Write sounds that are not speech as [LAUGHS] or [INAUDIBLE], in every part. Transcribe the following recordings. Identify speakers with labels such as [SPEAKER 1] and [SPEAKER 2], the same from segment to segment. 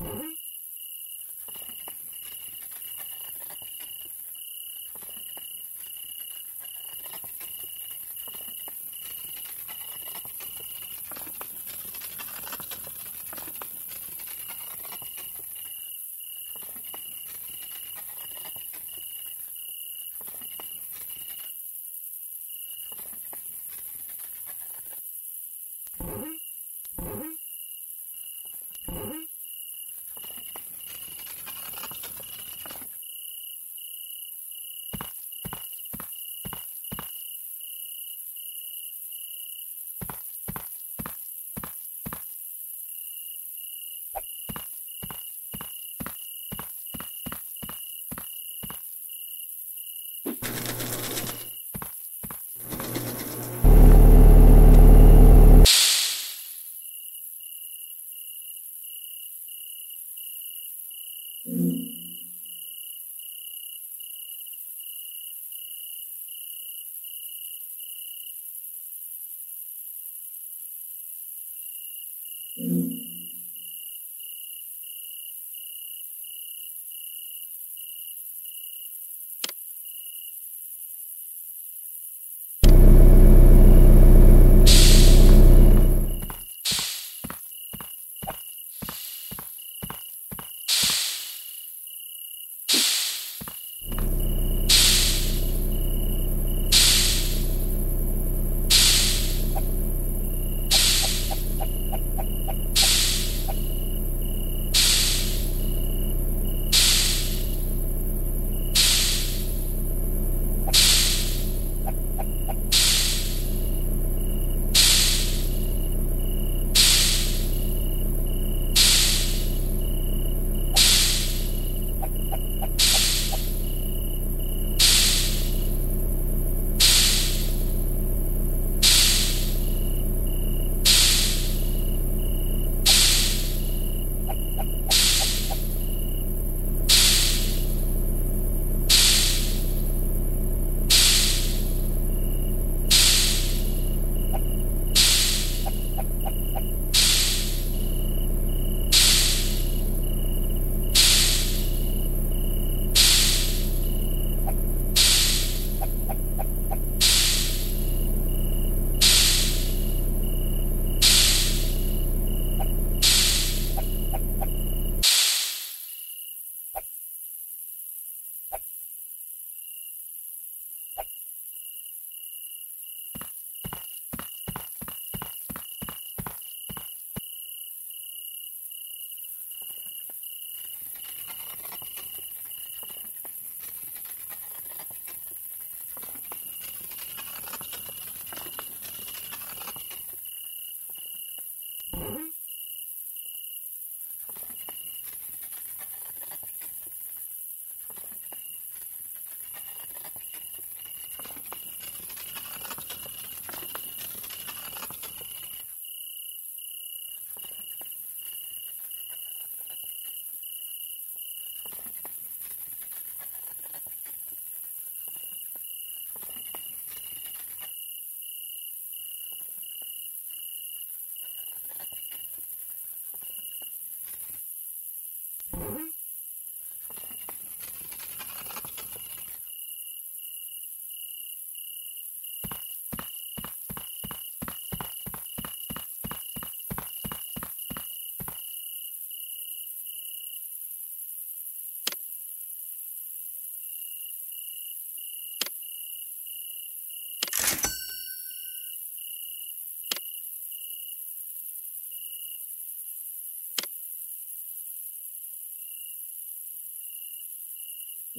[SPEAKER 1] Mm-hmm. mm-hmm.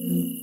[SPEAKER 1] Mm-hmm.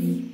[SPEAKER 2] me.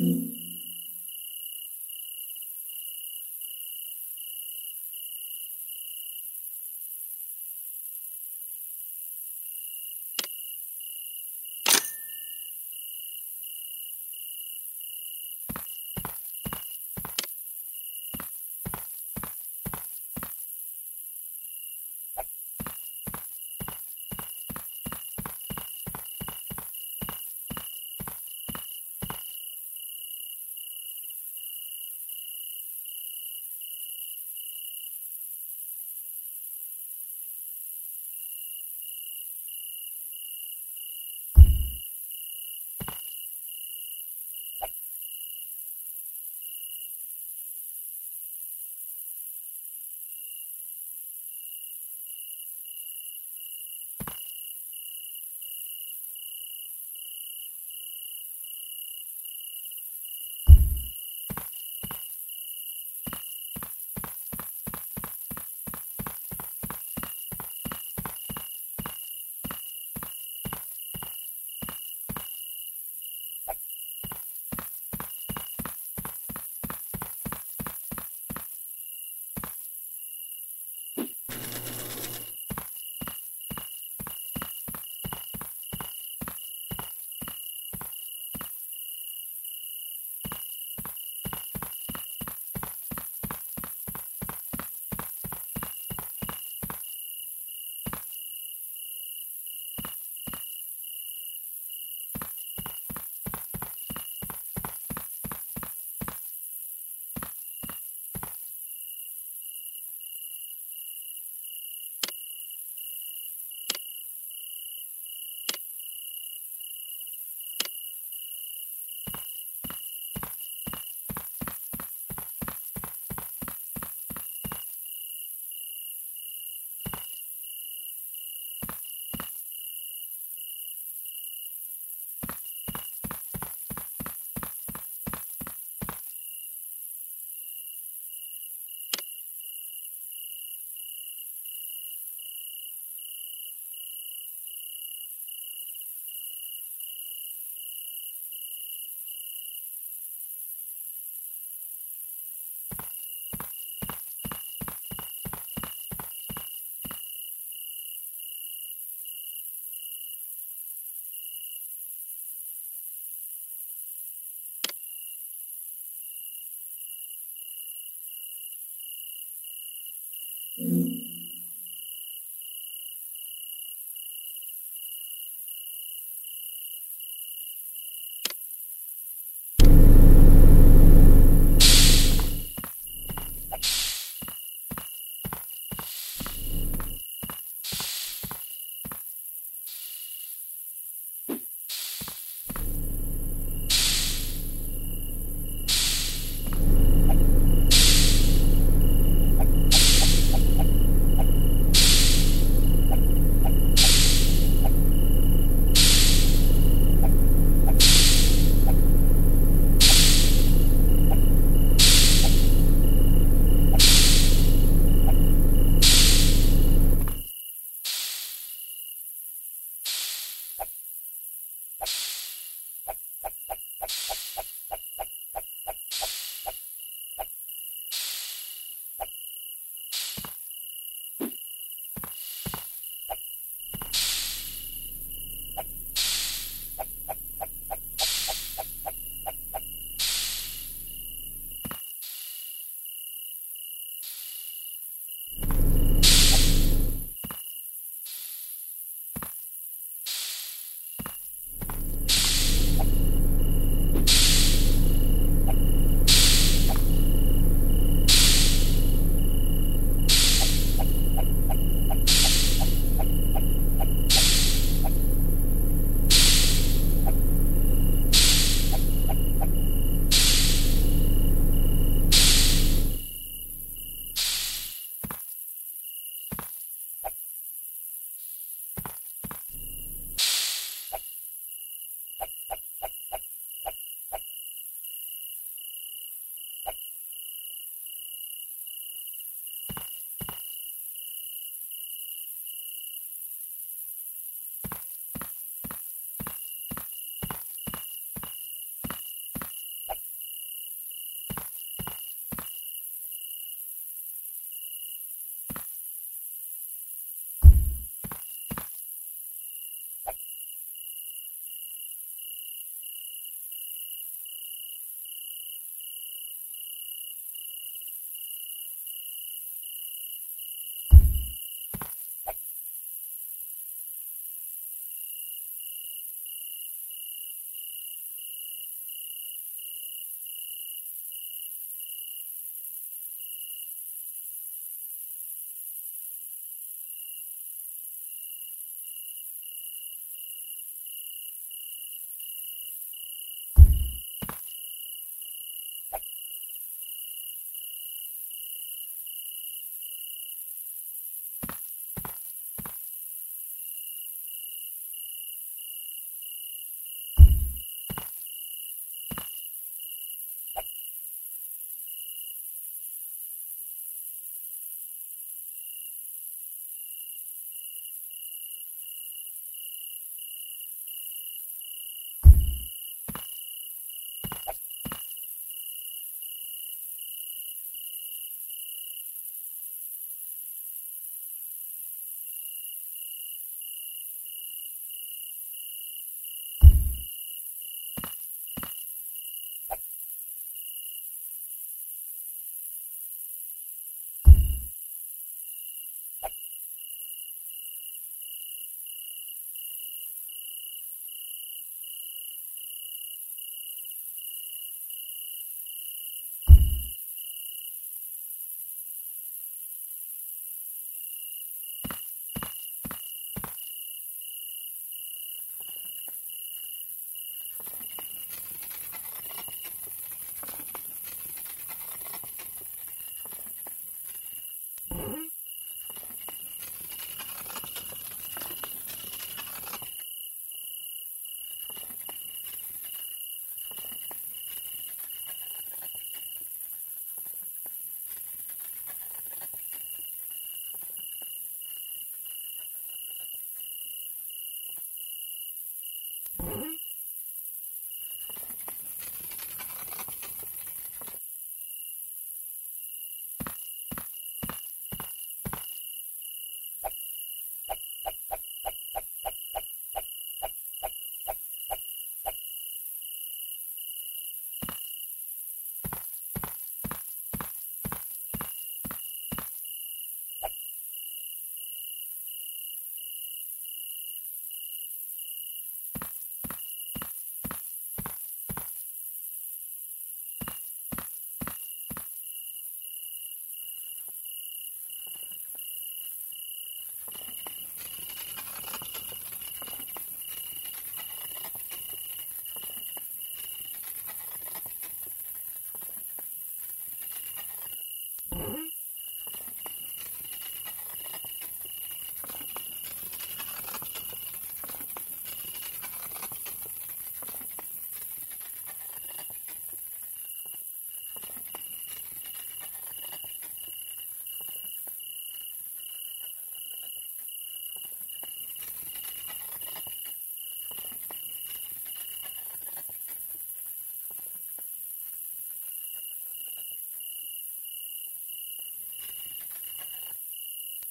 [SPEAKER 2] Mm-hmm. Thank you. Bye. Mm-hmm. Mm-hmm. [LAUGHS]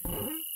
[SPEAKER 2] Mm-hmm.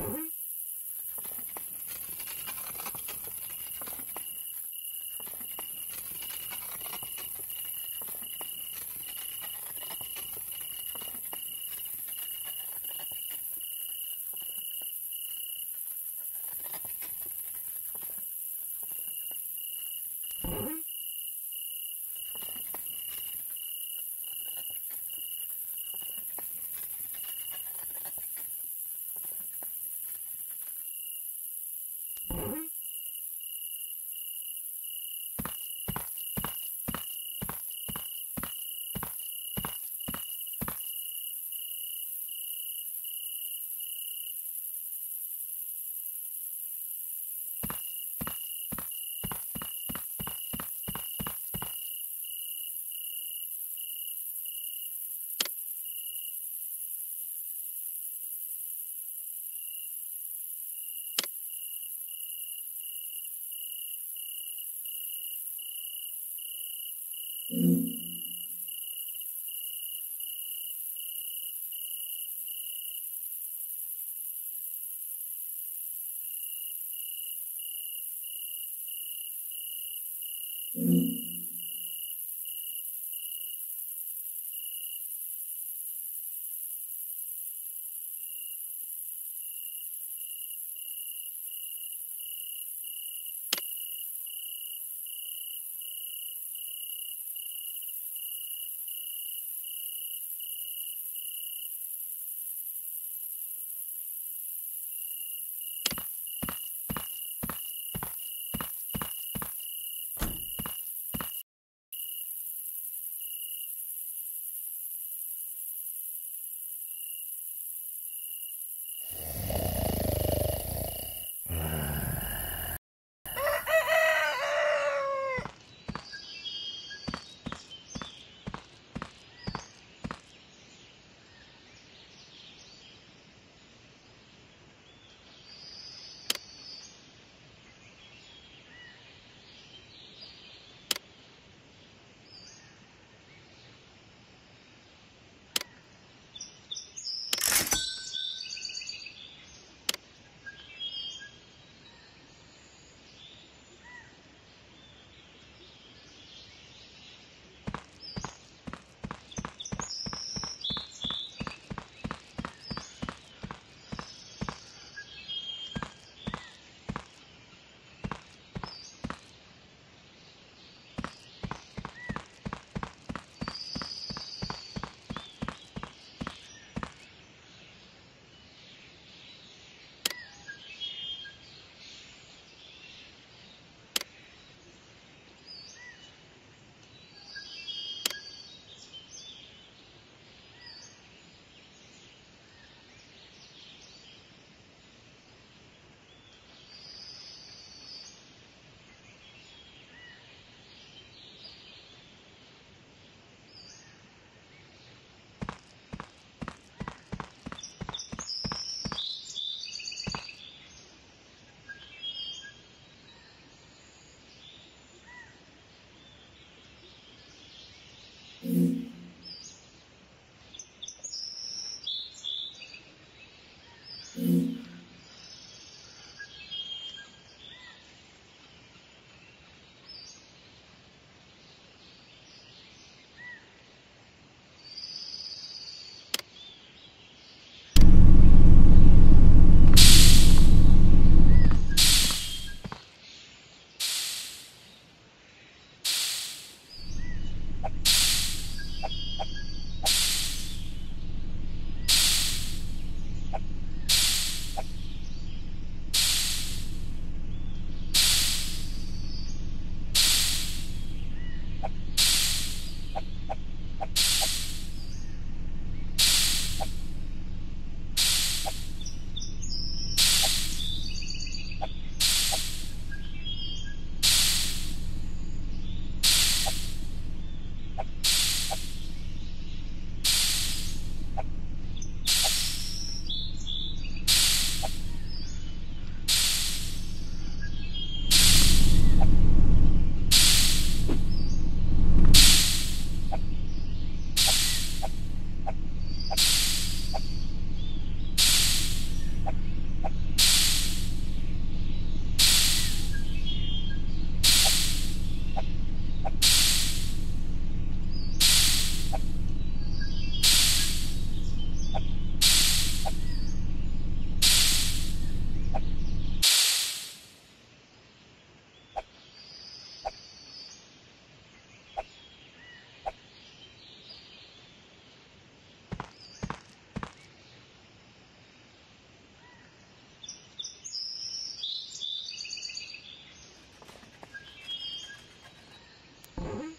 [SPEAKER 2] Mm-hmm. [LAUGHS] Mm-hmm. Mm-hmm. Mm-hmm. Mm-hmm.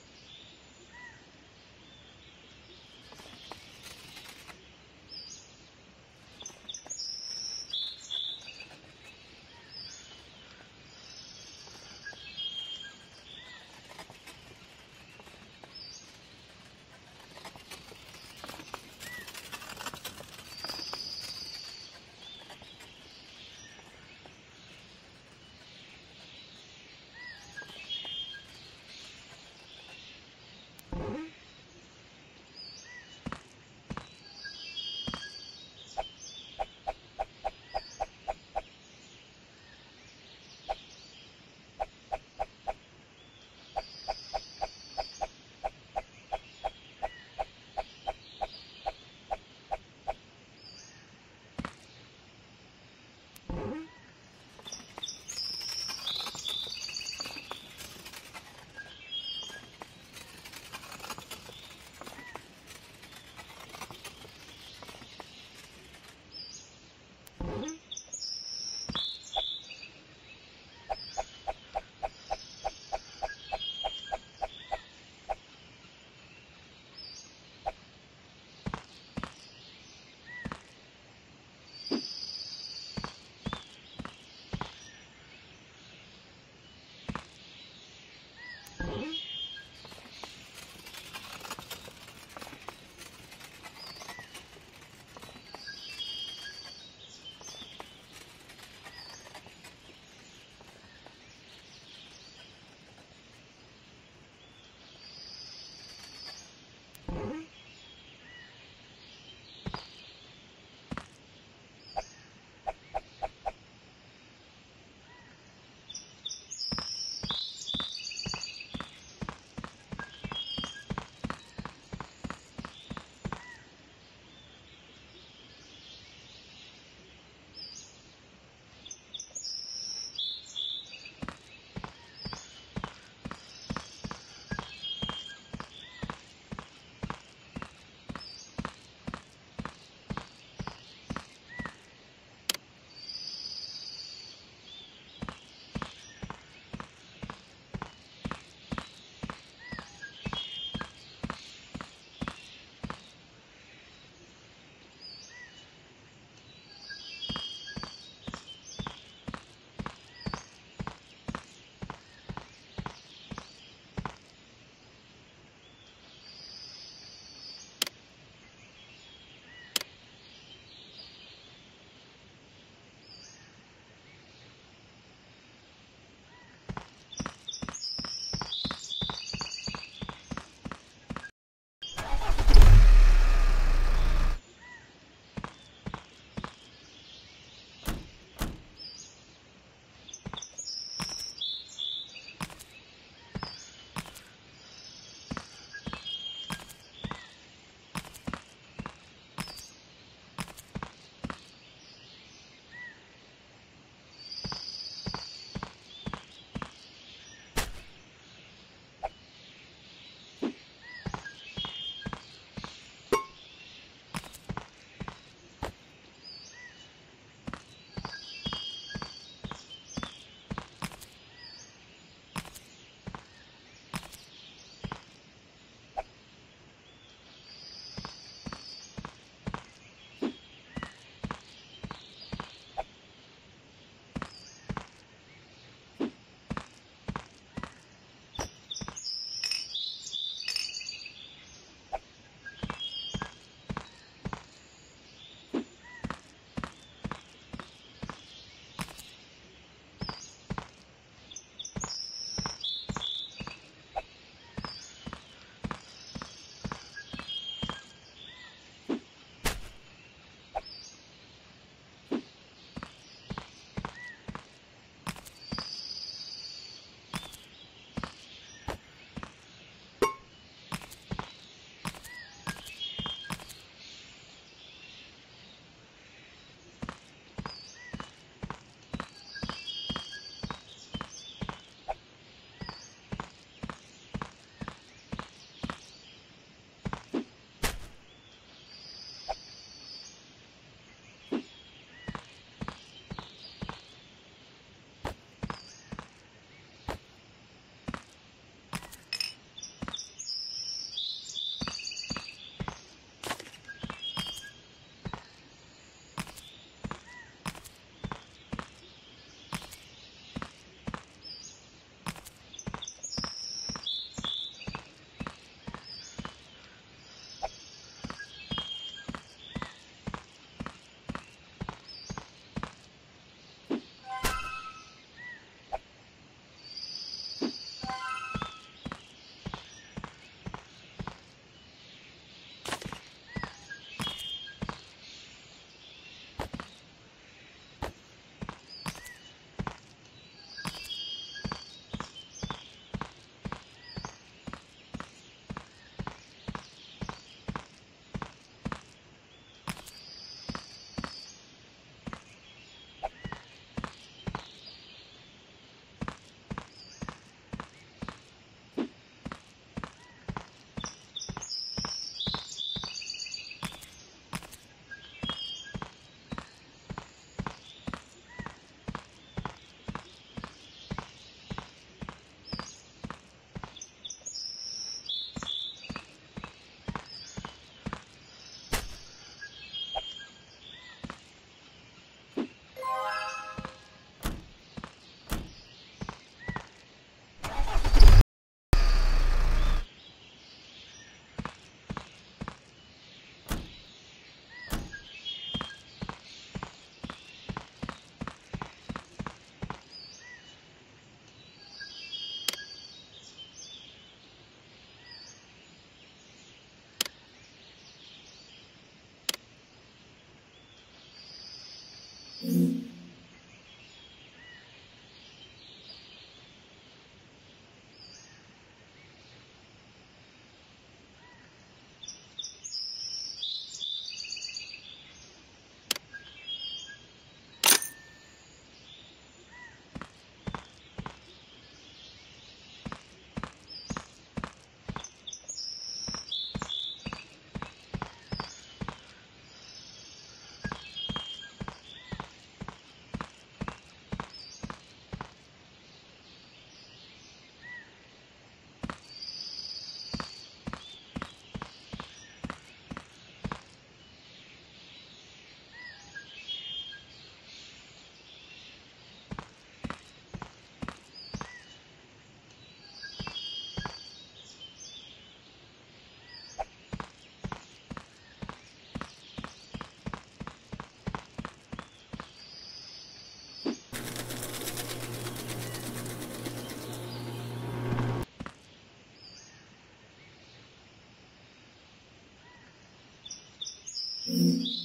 [SPEAKER 2] 嗯。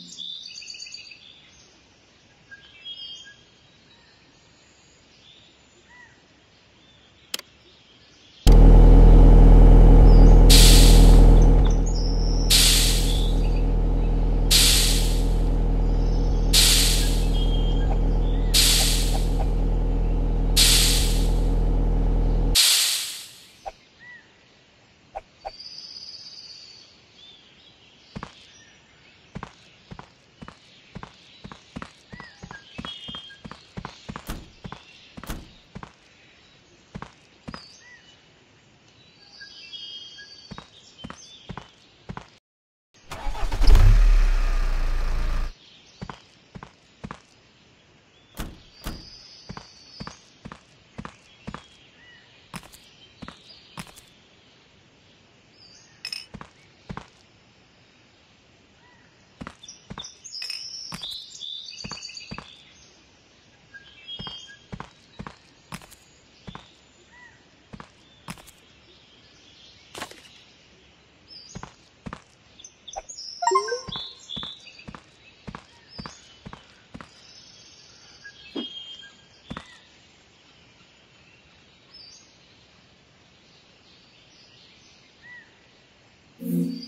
[SPEAKER 2] Mm-hmm.